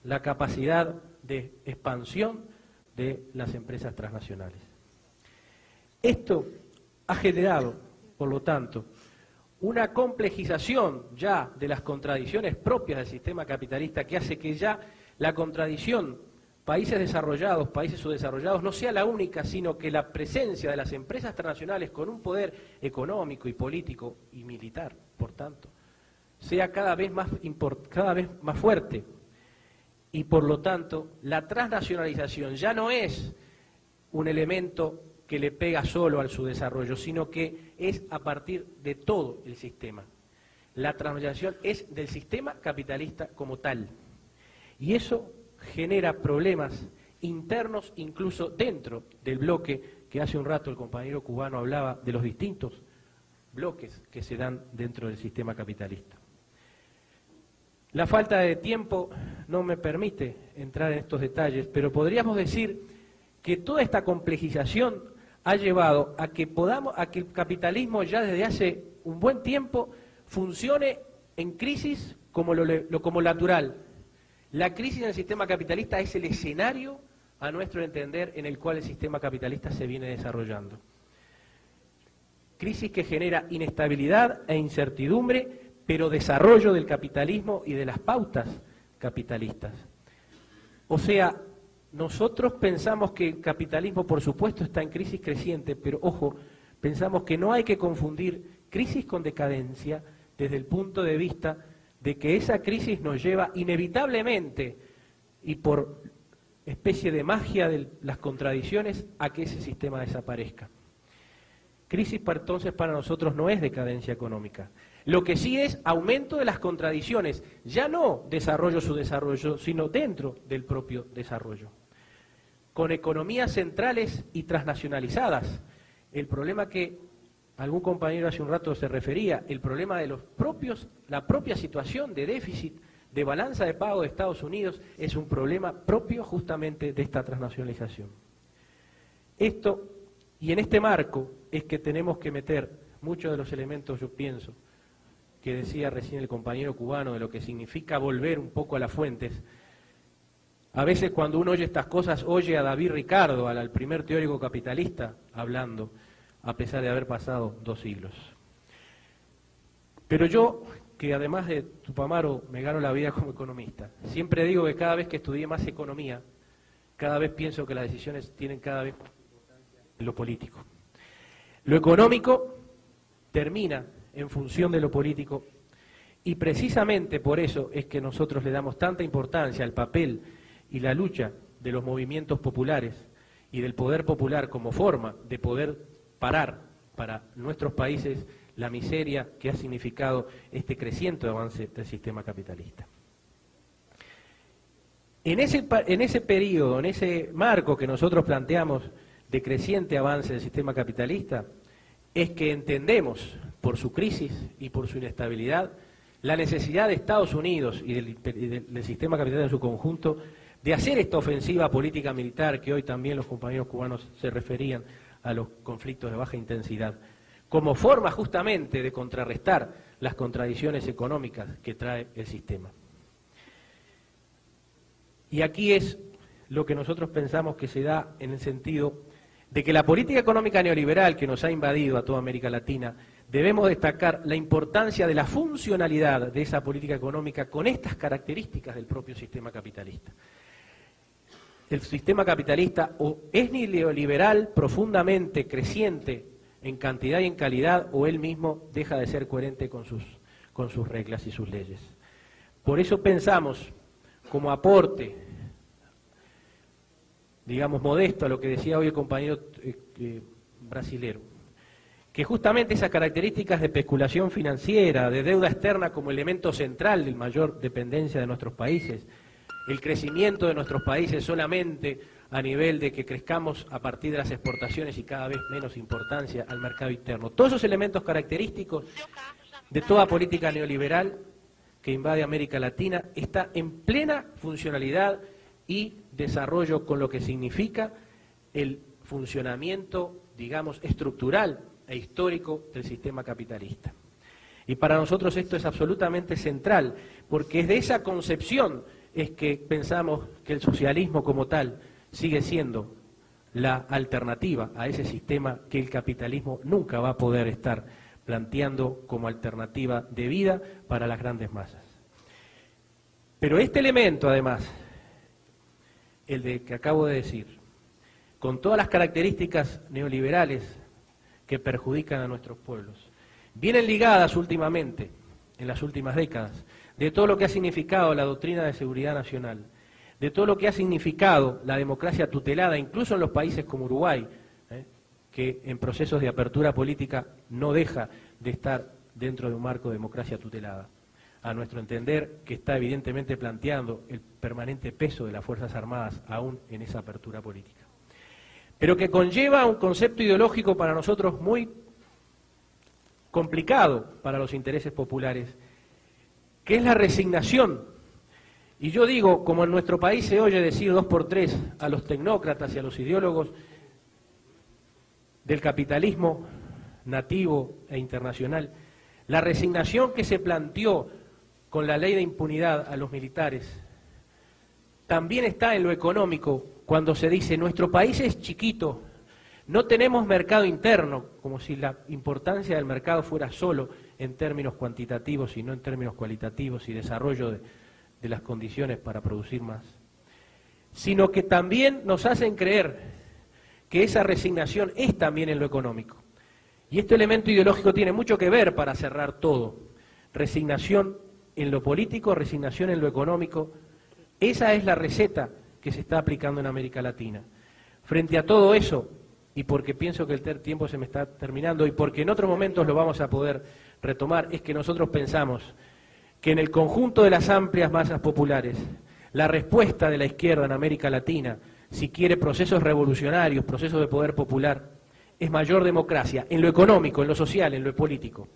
la capacidad de expansión de las empresas transnacionales. Esto ha generado, por lo tanto, una complejización ya de las contradicciones propias del sistema capitalista que hace que ya la contradicción países desarrollados, países subdesarrollados, no sea la única, sino que la presencia de las empresas transnacionales con un poder económico y político y militar, por tanto, sea cada vez más, cada vez más fuerte y por lo tanto la transnacionalización ya no es un elemento que le pega solo al su desarrollo, sino que es a partir de todo el sistema. La transnacionalización es del sistema capitalista como tal. Y eso genera problemas internos incluso dentro del bloque que hace un rato el compañero cubano hablaba de los distintos bloques que se dan dentro del sistema capitalista. La falta de tiempo no me permite entrar en estos detalles, pero podríamos decir que toda esta complejización ha llevado a que podamos, a que el capitalismo ya desde hace un buen tiempo funcione en crisis como lo, como natural. La crisis en el sistema capitalista es el escenario, a nuestro entender, en el cual el sistema capitalista se viene desarrollando. Crisis que genera inestabilidad e incertidumbre pero desarrollo del capitalismo y de las pautas capitalistas. O sea, nosotros pensamos que el capitalismo, por supuesto, está en crisis creciente, pero ojo, pensamos que no hay que confundir crisis con decadencia desde el punto de vista de que esa crisis nos lleva inevitablemente y por especie de magia de las contradicciones a que ese sistema desaparezca. Crisis entonces para nosotros no es decadencia económica. Lo que sí es aumento de las contradicciones, ya no desarrollo su desarrollo, sino dentro del propio desarrollo. Con economías centrales y transnacionalizadas. El problema que algún compañero hace un rato se refería, el problema de los propios, la propia situación de déficit de balanza de pago de Estados Unidos es un problema propio justamente de esta transnacionalización. Esto, y en este marco es que tenemos que meter muchos de los elementos, yo pienso, que decía recién el compañero cubano de lo que significa volver un poco a las fuentes. A veces cuando uno oye estas cosas, oye a David Ricardo, al primer teórico capitalista, hablando, a pesar de haber pasado dos siglos. Pero yo, que además de Tupamaro me gano la vida como economista, siempre digo que cada vez que estudié más economía, cada vez pienso que las decisiones tienen cada vez más importancia en lo político. Lo económico termina en función de lo político. Y precisamente por eso es que nosotros le damos tanta importancia al papel y la lucha de los movimientos populares y del poder popular como forma de poder parar para nuestros países la miseria que ha significado este creciente avance del sistema capitalista. En ese, en ese periodo, en ese marco que nosotros planteamos de creciente avance del sistema capitalista, es que entendemos por su crisis y por su inestabilidad, la necesidad de Estados Unidos y del, sistema capitalista en su conjunto de hacer esta ofensiva política militar que hoy también los compañeros cubanos se referían a los conflictos de baja intensidad, como forma justamente de contrarrestar las contradicciones económicas que trae el sistema. Y aquí es lo que nosotros pensamos que se da en el sentido de que la política económica neoliberal que nos ha invadido a toda América Latina debemos destacar la importancia de la funcionalidad de esa política económica con estas características del propio sistema capitalista. El sistema capitalista o es neoliberal profundamente creciente en cantidad y en calidad o él mismo deja de ser coherente con sus, con sus reglas y sus leyes. Por eso pensamos como aporte, digamos modesto a lo que decía hoy el compañero eh, brasilero, que justamente esas características de especulación financiera, de deuda externa como elemento central de mayor dependencia de nuestros países, el crecimiento de nuestros países solamente a nivel de que crezcamos a partir de las exportaciones y cada vez menos importancia al mercado interno. Todos esos elementos característicos de toda política neoliberal que invade América Latina está en plena funcionalidad y desarrollo con lo que significa el funcionamiento, digamos, estructural e histórico del sistema capitalista. Y para nosotros esto es absolutamente central, porque es de esa concepción es que pensamos que el socialismo como tal sigue siendo la alternativa a ese sistema que el capitalismo nunca va a poder estar planteando como alternativa de vida para las grandes masas. Pero este elemento, además, el de que acabo de decir, con todas las características neoliberales que perjudican a nuestros pueblos. Vienen ligadas últimamente, en las últimas décadas, de todo lo que ha significado la doctrina de seguridad nacional, de todo lo que ha significado la democracia tutelada, incluso en los países como Uruguay, ¿eh? que en procesos de apertura política no deja de estar dentro de un marco de democracia tutelada. A nuestro entender, que está evidentemente planteando el permanente peso de las Fuerzas Armadas aún en esa apertura política. Pero que conlleva un concepto ideológico para nosotros muy complicado para los intereses populares, que es la resignación. Y yo digo, como en nuestro país se oye decir dos por tres a los tecnócratas y a los ideólogos del capitalismo nativo e internacional, la resignación que se planteó con la ley de impunidad a los militares también está en lo económico cuando se dice nuestro país es chiquito, no tenemos mercado interno, como si la importancia del mercado fuera solo en términos cuantitativos y no en términos cualitativos y desarrollo de, de las condiciones para producir más, sino que también nos hacen creer que esa resignación es también en lo económico. Y este elemento ideológico tiene mucho que ver para cerrar todo. Resignación en lo político, resignación en lo económico. Esa es la receta que se está aplicando en América Latina. Frente a todo eso, y porque pienso que el tiempo se me está terminando y porque en otros momentos lo vamos a poder retomar, es que nosotros pensamos que en el conjunto de las amplias masas populares, la respuesta de la izquierda en América Latina, si quiere procesos revolucionarios, procesos de poder popular, es mayor democracia, en lo económico, en lo social, en lo político.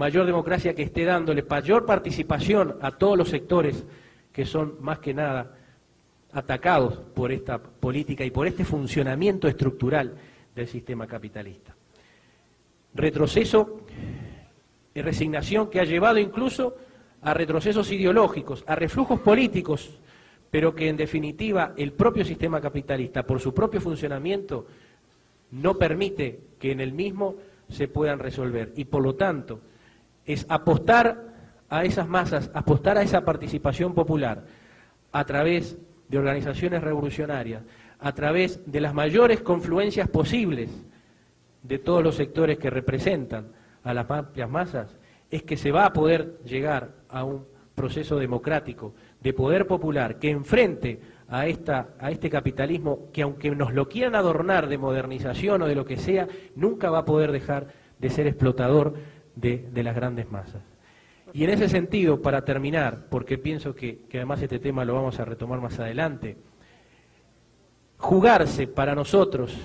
Mayor democracia que esté dándole mayor participación a todos los sectores que son más que nada atacados por esta política y por este funcionamiento estructural del sistema capitalista. Retroceso y resignación que ha llevado incluso a retrocesos ideológicos, a reflujos políticos, pero que en definitiva el propio sistema capitalista, por su propio funcionamiento, no permite que en el mismo se puedan resolver. Y por lo tanto, es apostar a esas masas, apostar a esa participación popular a través de organizaciones revolucionarias, a través de las mayores confluencias posibles de todos los sectores que representan a las amplias masas, es que se va a poder llegar a un proceso democrático de poder popular que enfrente a, esta, a este capitalismo que aunque nos lo quieran adornar de modernización o de lo que sea, nunca va a poder dejar de ser explotador de, las grandes masas. Y en ese sentido, para terminar, porque pienso que, que además este tema lo vamos a retomar más adelante, jugarse para nosotros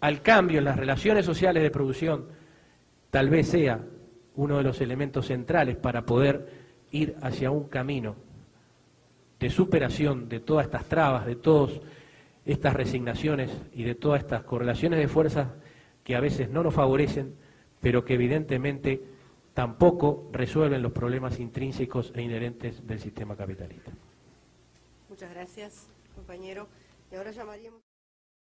al cambio en las relaciones sociales de producción tal vez sea uno de los elementos centrales para poder ir hacia un camino de superación de todas estas trabas, de todas estas resignaciones y de todas estas correlaciones de fuerzas que a veces no nos favorecen, pero que evidentemente tampoco resuelven los problemas intrínsecos e inherentes del sistema capitalista. Muchas gracias, compañero. Y ahora llamaríamos...